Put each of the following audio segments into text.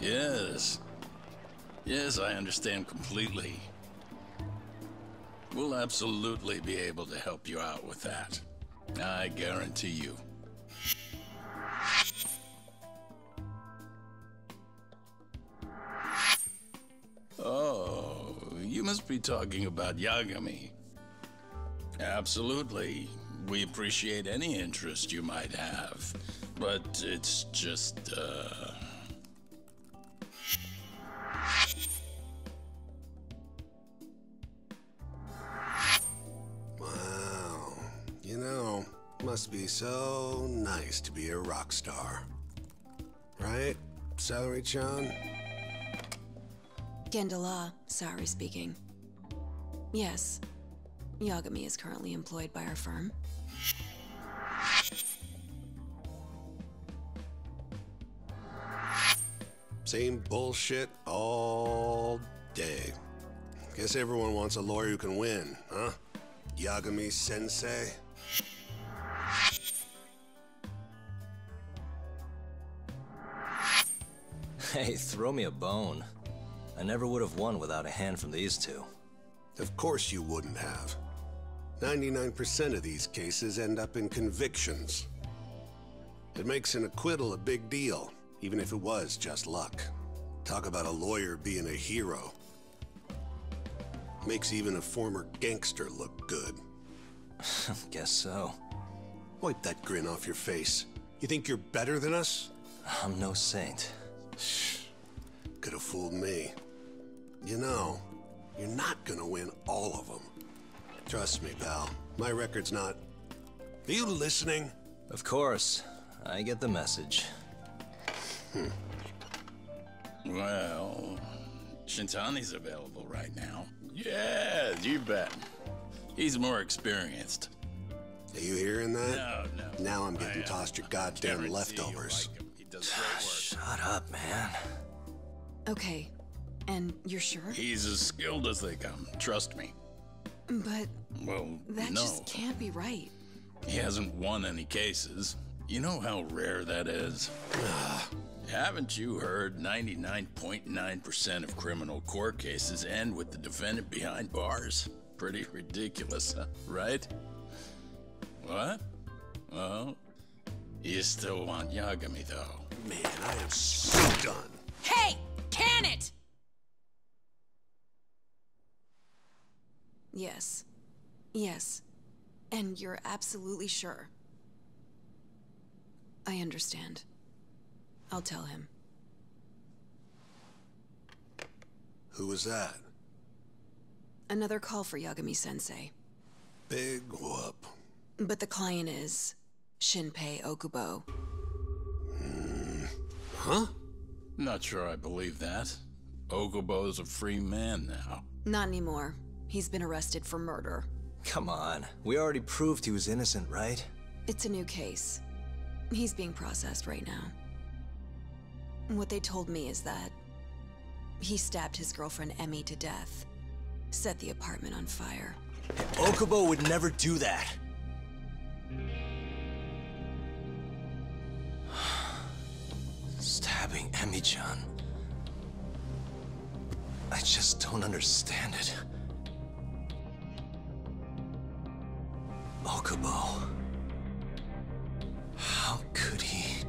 Yes. Yes, I understand completely. We'll absolutely be able to help you out with that. I guarantee you. You be talking about Yagami. Absolutely. We appreciate any interest you might have. But it's just, uh... Wow. You know, must be so nice to be a rock star. Right, Saori-chan? Gendala, sorry speaking. Yes, Yagami is currently employed by our firm. Same bullshit all day. Guess everyone wants a lawyer who can win, huh? Yagami Sensei? Hey, throw me a bone. I never would have won without a hand from these two. Of course you wouldn't have. 99% of these cases end up in convictions. It makes an acquittal a big deal, even if it was just luck. Talk about a lawyer being a hero. Makes even a former gangster look good. Guess so. Wipe that grin off your face. You think you're better than us? I'm no saint. Shh. Could have fooled me. You know, you're not gonna win all of them. Trust me, pal. My record's not... Are you listening? Of course. I get the message. Well, Shintani's available right now. Yeah, you bet. He's more experienced. Are you hearing that? No, no. Now I'm I, getting uh, tossed your goddamn leftovers. you'll like. He does great Shut up, man. Okay, and you're sure? He's as skilled as they come. Trust me. But Well, that no. just can't be right. He hasn't won any cases. You know how rare that is? Haven't you heard 99.9% of criminal court cases end with the defendant behind bars? Pretty ridiculous, huh? right? What? Well, you still want Yagami, though. Man, I am so done. Hey! Can it! Yes. Yes. And you're absolutely sure. I understand. I'll tell him. Who was that? Another call for Yagami-sensei. Big whoop. But the client is Shinpei Okubo. Hmm. Huh? Not sure I believe that. Okubo's a free man now. Not anymore. He's been arrested for murder. Come on. We already proved he was innocent, right? It's a new case. He's being processed right now. What they told me is that he stabbed his girlfriend Emi to death, set the apartment on fire. Okubo would never do that. Stabbing Emi-chan. I just don't understand it. Okubo. How could he?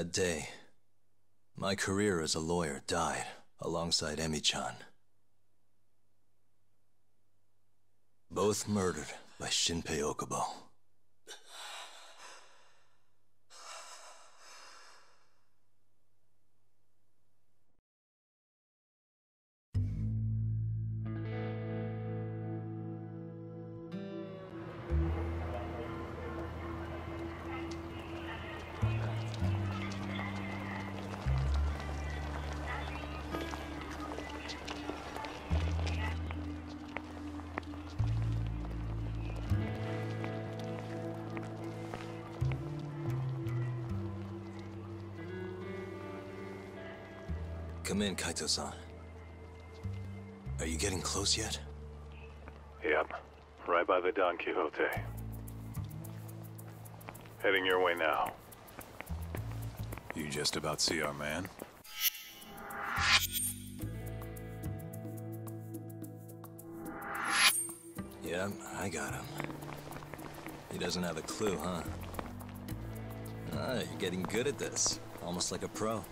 That day, my career as a lawyer died alongside Emi-chan. Both murdered by Shinpei Okubo. Kaito-san. Are you getting close yet? Yep, right by the Don Quixote. Heading your way now. You just about see our man? Yeah, I got him. He doesn't have a clue, huh? Ah, you're getting good at this. Almost like a pro.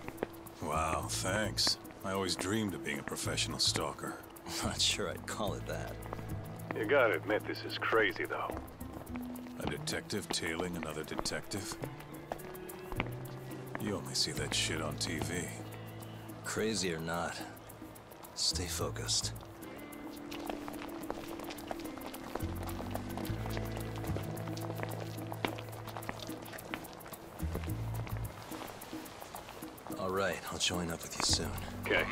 Wow, thanks. I always dreamed of being a professional stalker. Not sure I'd call it that. You gotta admit this is crazy, though. A detective tailing another detective? You only see that shit on TV. Crazy or not, stay focused. I'll join up with you soon. Okay.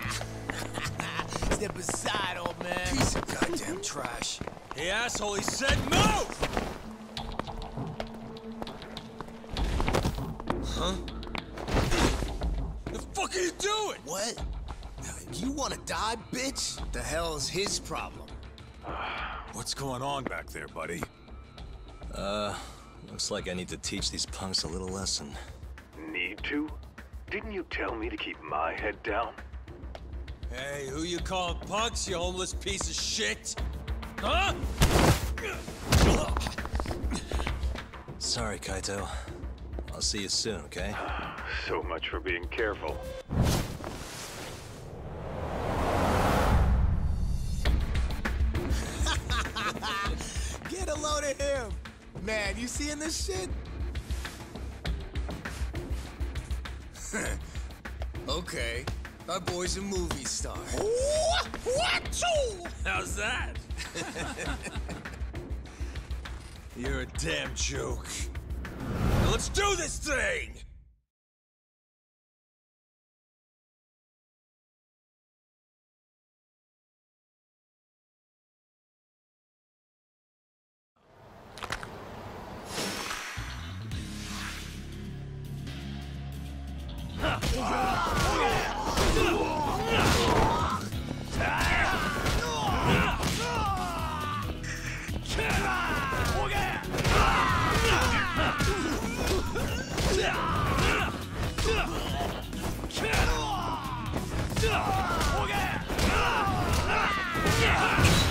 Step aside, old man. Piece of goddamn trash. Hey, asshole, he said move! Huh? The fuck are you doing? What? You wanna die, bitch? The hell's his problem? What's going on back there, buddy? Uh, looks like I need to teach these punks a little lesson. Need to? Didn't you tell me to keep my head down? Hey, who you calling punks, you homeless piece of shit? Huh? Sorry, Kaito. I'll see you soon, okay? So much for being careful. Get a load of him! Man, you seeing this shit? okay, our boy's a movie star. What? How's that? You're a damn joke. Now let's do this thing! Yeah!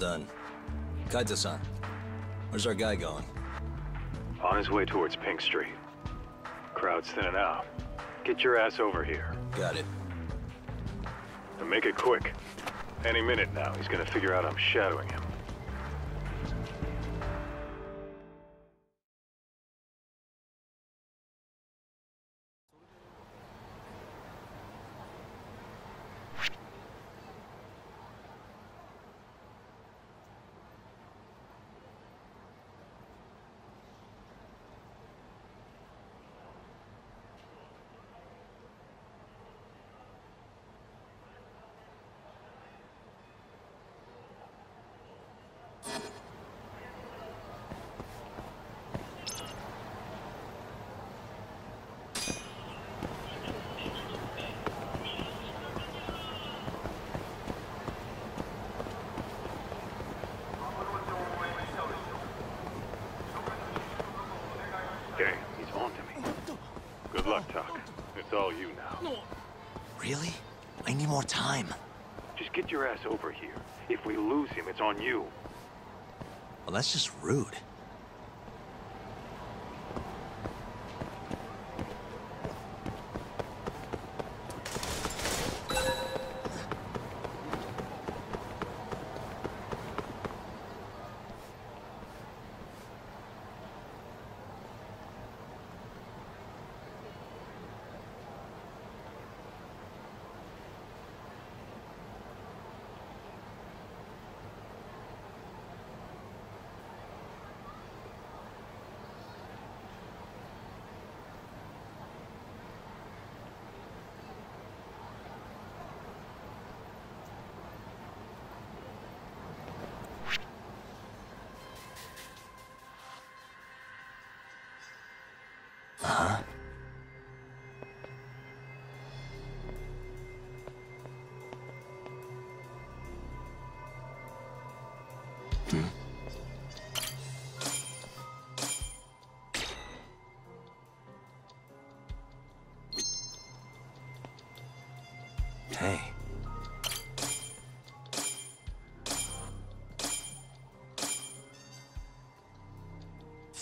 Done. Kaito-san, where's our guy going? On his way towards Pink Street. Crowd's thinning out. Get your ass over here. Got it. And make it quick. Any minute now, he's gonna figure out I'm shadowing him. All you now. Really? I need more time. Just get your ass over here. If we lose him, it's on you. Well, that's just rude.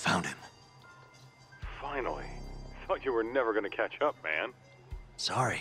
Found him. Finally. Thought you were never gonna catch up, man. Sorry.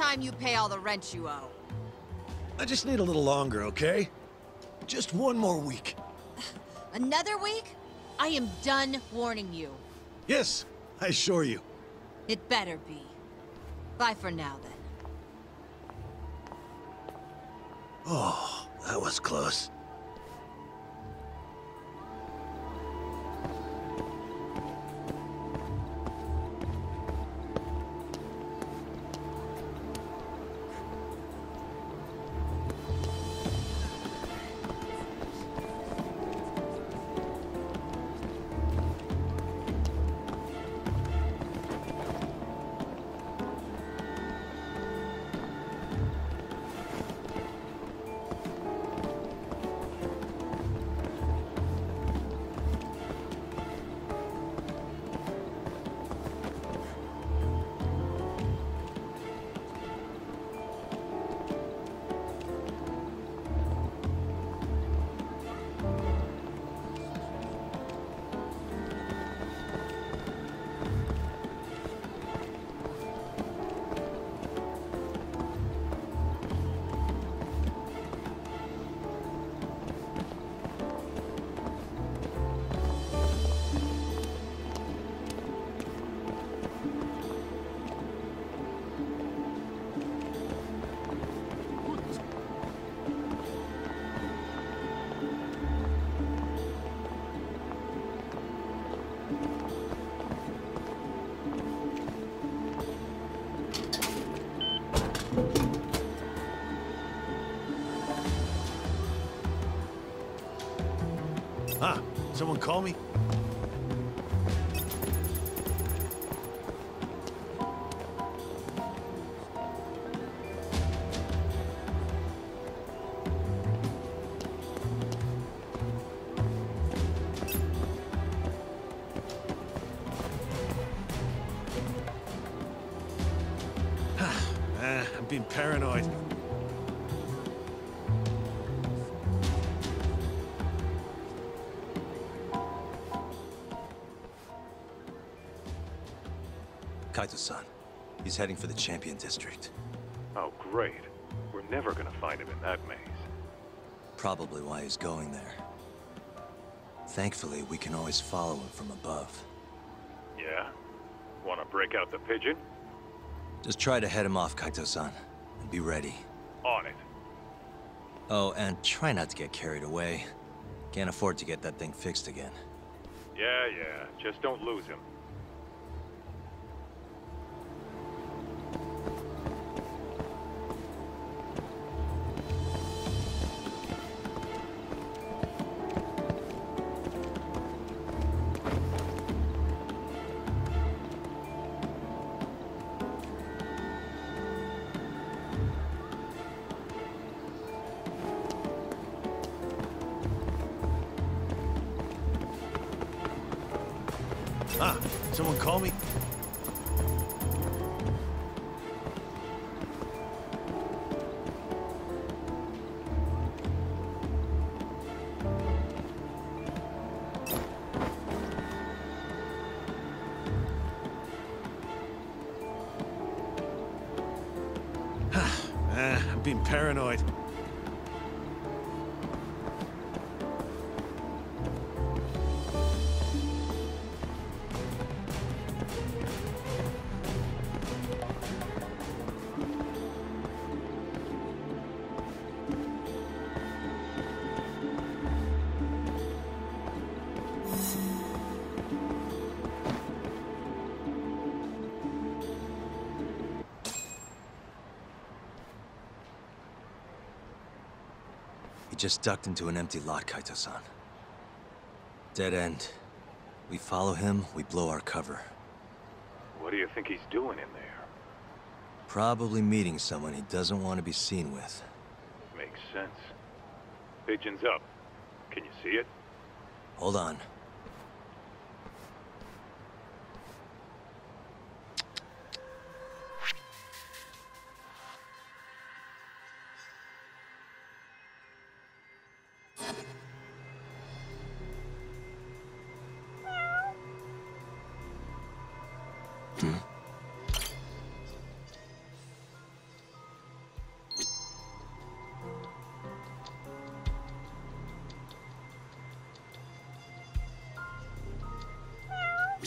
time you pay all the rent you owe. I just need a little longer, okay? Just one more week. Another week? I am done warning you. Yes, I assure you. It better be. Bye for now, then. Oh, that was close. Someone call me? Kaito-san. He's heading for the Champion District. Oh, great. We're never gonna find him in that maze. Probably why he's going there. Thankfully, we can always follow him from above. Yeah? Wanna break out the pigeon? Just try to head him off, Kaito-san. And be ready. On it. Oh, and try not to get carried away. Can't afford to get that thing fixed again. Yeah, yeah. Just don't lose him. I'm paranoid. Just ducked into an empty lot, Kaito-san. Dead end. We follow him, we blow our cover. What do you think he's doing in there? Probably meeting someone he doesn't want to be seen with. Makes sense. Pigeon's up. Can you see it? Hold on.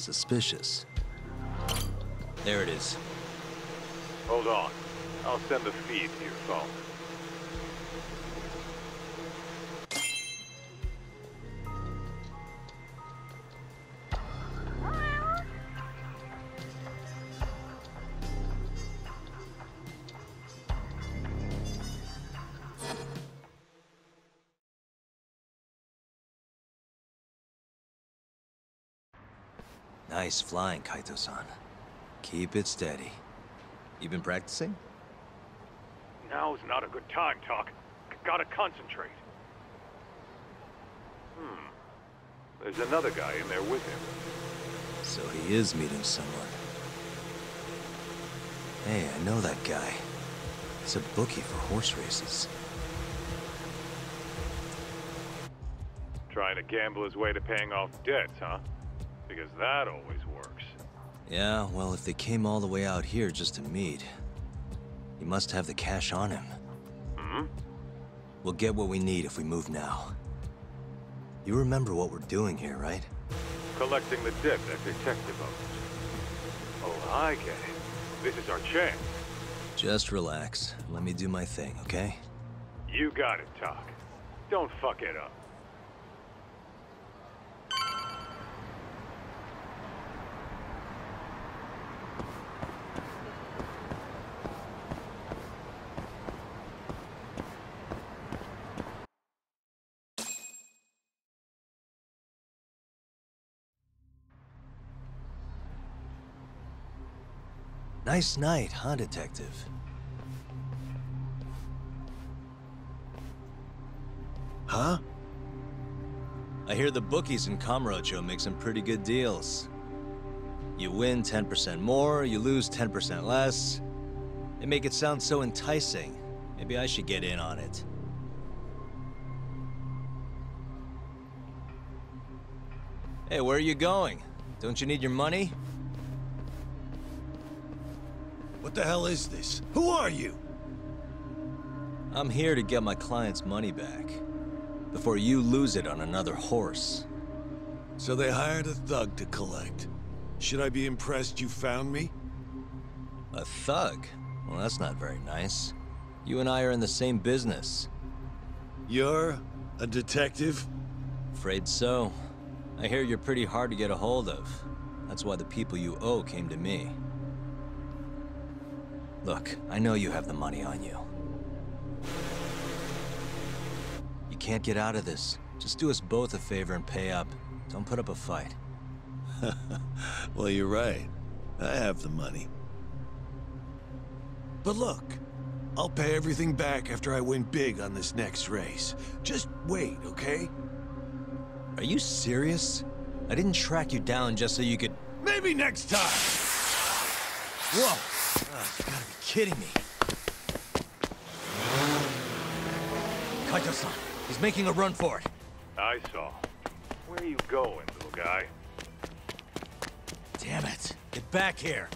Suspicious. There it is. Hold on. I'll send the feed to your phone. Nice flying, Kaito-san. Keep it steady. You been practicing? Now's not a good time, Tak. Gotta concentrate. Hmm. There's another guy in there with him. So he is meeting someone. Hey, I know that guy. He's a bookie for horse races. Trying to gamble his way to paying off debts, huh? Because that always works. Yeah, well, if they came all the way out here just to meet, he must have the cash on him. Hmm? We'll get what we need if we move now. You remember what we're doing here, right? Collecting the debt that detective owes. Oh, I get it. This is our chance. Just relax. Let me do my thing, okay? You got it, Tak. Don't fuck it up. Nice night, huh, Detective? Huh? I hear the bookies in Kamurocho make some pretty good deals. You win 10% more, you lose 10% less. They make it sound so enticing. Maybe I should get in on it. Hey, where are you going? Don't you need your money? What the hell is this? Who are you? I'm here to get my client's money back. Before you lose it on another horse. So they hired a thug to collect. Should I be impressed you found me? A thug? Well, that's not very nice. You and I are in the same business. You're a detective? Afraid so. I hear you're pretty hard to get a hold of. That's why the people you owe came to me. Look, I know you have the money on you. You can't get out of this. Just do us both a favor and pay up. Don't put up a fight. well, you're right. I have the money. But look, I'll pay everything back after I win big on this next race. Just wait, okay? Are you serious? I didn't track you down just so you could... Maybe next time! Whoa! Oh, you gotta be kidding me. Kaito-san, he's making a run for it. I saw. Where are you going, little guy? Damn it. Get back here.